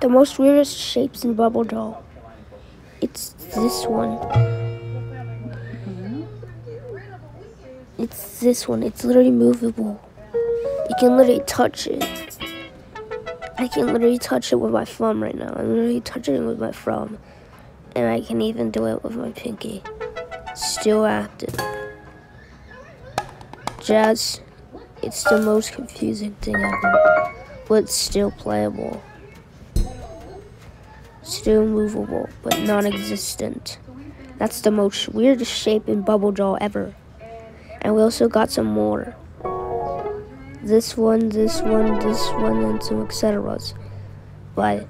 The most weirdest shapes in Bubl Draw. It's this one. It's this one. It's literally movable. You can literally touch it. I can literally touch it with my thumb right now. I'm literally touching it with my thumb. And I can even do it with my pinky. Still active. Jazz, it's the most confusing thing ever. But still playable. Still movable, but non-existent. That's the most weirdest shape in Bubl Draw ever. And we also got some more. This one, this one, this one, and some etc. But